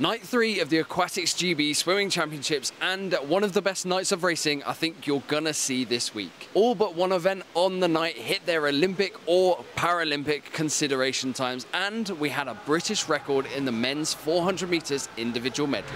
Night three of the Aquatics GB Swimming Championships and one of the best nights of racing I think you're gonna see this week. All but one event on the night hit their Olympic or Paralympic consideration times and we had a British record in the men's 400 metres individual medley.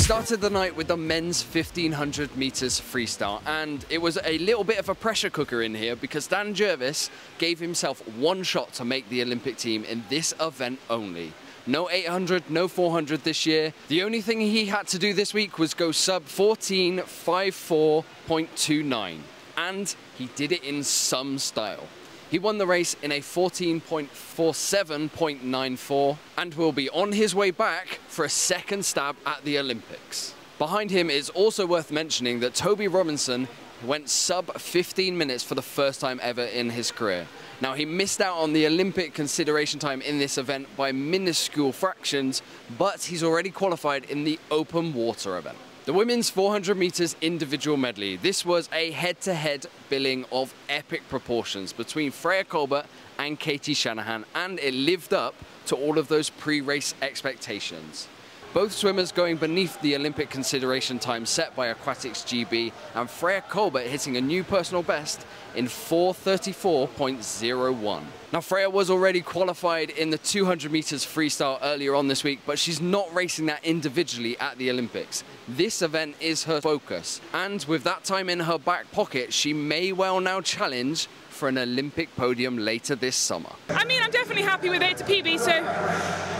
Started the night with the men's 1500 metres freestyle, and it was a little bit of a pressure cooker in here because Dan Jervis gave himself one shot to make the Olympic team in this event only. No 800, no 400 this year. The only thing he had to do this week was go sub 14.54.29, and he did it in some style. He won the race in a 14.47.94 and will be on his way back for a second stab at the Olympics. Behind him, it's also worth mentioning that Toby Robinson went sub 15 minutes for the first time ever in his career. Now, he missed out on the Olympic consideration time in this event by minuscule fractions, but he's already qualified in the open water event. The women's 400 metres individual medley. This was a head-to-head billing of epic proportions between Freya Colbert and Katie Shanahan, and it lived up to all of those pre-race expectations. Both swimmers going beneath the Olympic consideration time set by Aquatics GB, and Freya Colbert hitting a new personal best in 434.01. Now, Freya was already qualified in the 200 meters freestyle earlier on this week, but she's not racing that individually at the Olympics. This event is her focus, and with that time in her back pocket, she may well now challenge for an Olympic podium later this summer. I mean, I'm definitely happy with it. It's a PB, so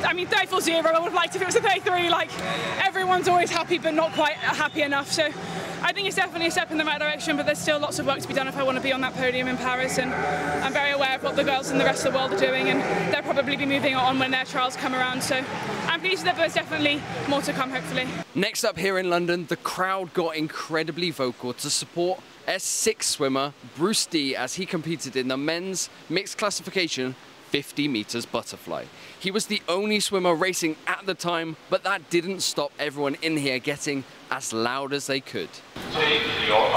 I mean, 34 0. I would have liked if it was a 33. Like, everyone's always happy, but not quite happy enough. So I think it's definitely a step in the right direction, but there's still lots of work to be done if I want to be on that podium in Paris. And I'm very aware of what the girls in the rest of the world are doing, and they'll probably be moving on when their trials come around. So I'm pleased that there's definitely more to come, hopefully. Next up here in London, the crowd got incredibly vocal to support S6 swimmer Bruce Dee as he competed in the men's mixed classification 50 meters butterfly. He was the only swimmer racing at the time, but that didn't stop everyone in here getting as loud as they could. Take your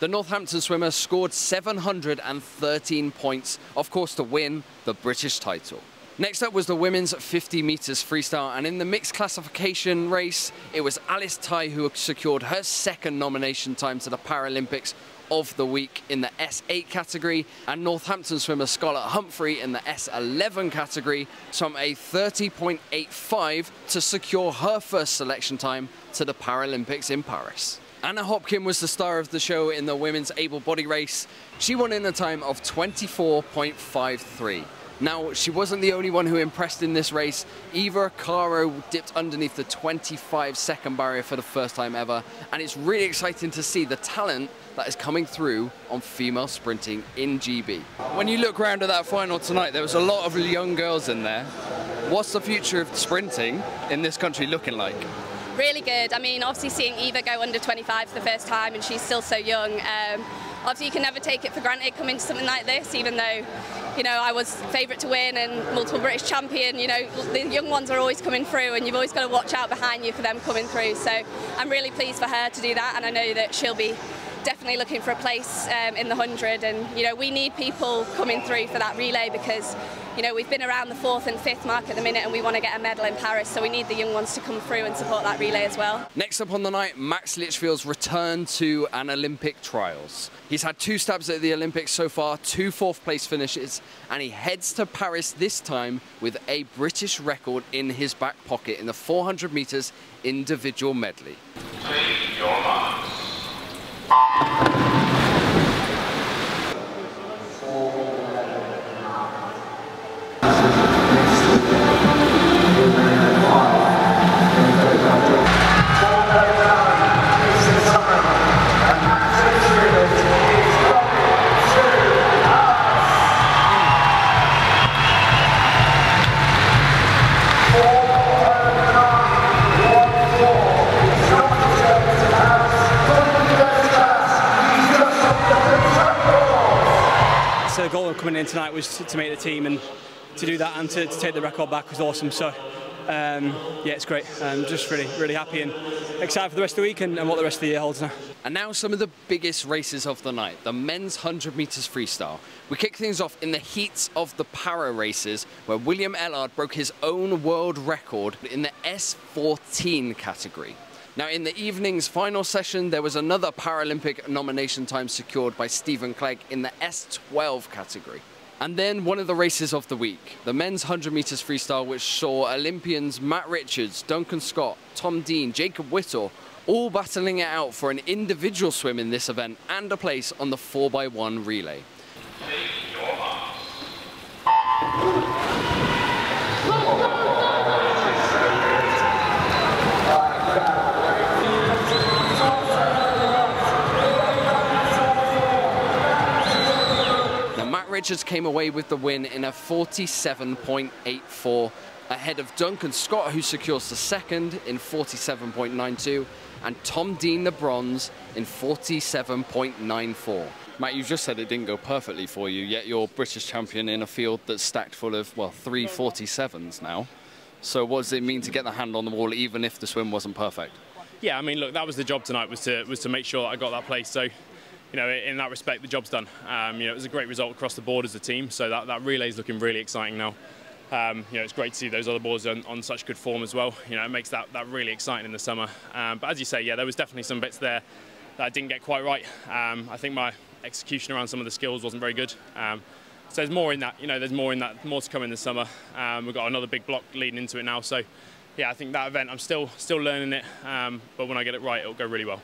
The Northampton swimmer scored 713 points, of course to win the British title. Next up was the women's 50 metres freestyle, and in the mixed classification race, it was Alice Tai who secured her second nomination time to the Paralympics of the week in the S8 category, and Northampton swimmer Scarlett Humphrey in the S11 category, from a 30.85 to secure her first selection time to the Paralympics in Paris. Anna Hopkin was the star of the show in the women's able body race. She won in a time of 24.53. Now, she wasn't the only one who impressed in this race. Eva Okaro dipped underneath the 25 second barrier for the first time ever, and it's really exciting to see the talent that is coming through on female sprinting in GB. When you look around at that final tonight, there was a lot of young girls in there. What's the future of sprinting in this country looking like? Really good. I mean, obviously seeing Eva go under 25 for the first time and she's still so young. Um, obviously you can never take it for granted coming to something like this, even though you know, I was favourite to win and multiple British champion. You know, the young ones are always coming through, and you've always got to watch out behind you for them coming through. So I'm really pleased for her to do that, and I know that she'll be definitely looking for a place um, in the 100 and you know we need people coming through for that relay because you know we've been around the fourth and fifth mark at the minute and we want to get a medal in Paris so we need the young ones to come through and support that relay as well. Next up on the night Max Litchfield's return to an Olympic trials. He's had two stabs at the Olympics so far, two fourth place finishes and he heads to Paris this time with a British record in his back pocket in the 400 metres individual medley. Take goal coming in tonight was to, to make the team, and to do that and to, to take the record back was awesome. So um, yeah, it's great. I'm just really, really happy and excited for the rest of the week and, and, what the rest of the year holds now. And now some of the biggest races of the night, the men's 100 metres freestyle. We kick things off in the heats of the para races, where William Ellard broke his own world record in the S14 category. Now, in the evening's final session, there was another Paralympic nomination time secured by Stephen Clegg in the S12 category. And then one of the races of the week, the men's 100 metres freestyle, which saw Olympians Matt Richards, Duncan Scott, Tom Dean, Jacob Whittle all battling it out for an individual swim in this event and a place on the 4x1 relay. Richards came away with the win in a 47.84 ahead of Duncan Scott, who secures the second in 47.92, and Tom Dean the bronze in 47.94. Matt, you just said it didn't go perfectly for you, yet you're British champion in a field that's stacked full of, well, 347s now. So what does it mean to get the hand on the wall even if the swim wasn't perfect? Yeah, I mean, look, that was the job tonight was to was to make sure I got that place. So you know, in that respect, the job's done. Um, you know, it was a great result across the board as a team, so that, that relay is looking really exciting now. Um, you know, it's great to see those other boards on, on, such good form as well. You know, it makes that, that really exciting in the summer. Um, but as you say, yeah, there was definitely some bits there that I didn't get quite right. Um, I think my execution around some of the skills wasn't very good. Um, so there's more in that. You know, there's more in that, more to come in the summer. Um, we've got another big block leading into it now. So, yeah, I think that event, I'm still still learning it. but when I get it right, it'll go really well.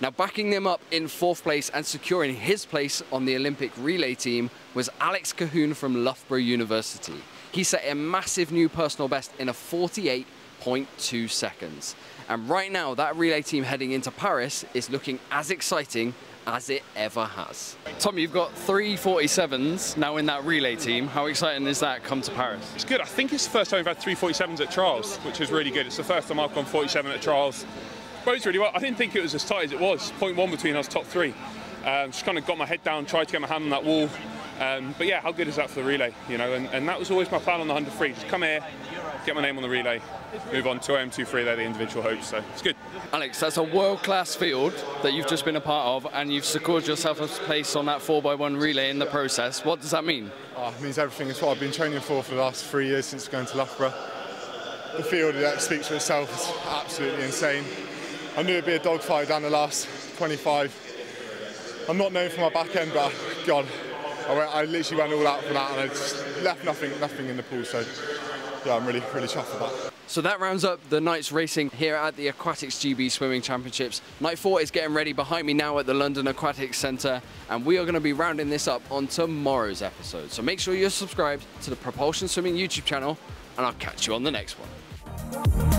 Now backing them up in fourth place and securing his place on the Olympic relay team was Alex Cohoon from Loughborough University. He set a massive new personal best in a 48.2 seconds. And right now that relay team heading into Paris is looking as exciting as it ever has. Tom, you've got three 47s now in that relay team. How exciting is that come to Paris? It's good. I think it's the first time we've had three 47s at trials, which is really good. It's the first time I've gone 47 at trials Rose really well. I didn't think it was as tight as it was. Point one between us, top three. Um, just kind of got my head down, tried to get my hand on that wall. Um, but yeah, how good is that for the relay? You know, and, and that was always my plan on the 100 free. Just come here, get my name on the relay, move on to AM23. They're the individual hopes, so it's good. Alex, that's a world-class field that you've just been a part of, and you've secured yourself a place on that 4x1 relay in the process. What does that mean? Oh, it means everything. It's what I've been training for for the last three years since going to Loughborough. The field that speaks for itself is absolutely insane. I knew it'd be a dogfight down the last 25. I'm not known for my back end, but God, I, went, I literally went all out for that and I just left nothing, nothing in the pool. So yeah, I'm really, really chuffed with that. So that rounds up the night's racing here at the Aquatics GB Swimming Championships. Night four is getting ready behind me now at the London Aquatics Centre, and we are going to be rounding this up on tomorrow's episode. So make sure you're subscribed to the Propulsion Swimming YouTube channel, and I'll catch you on the next one.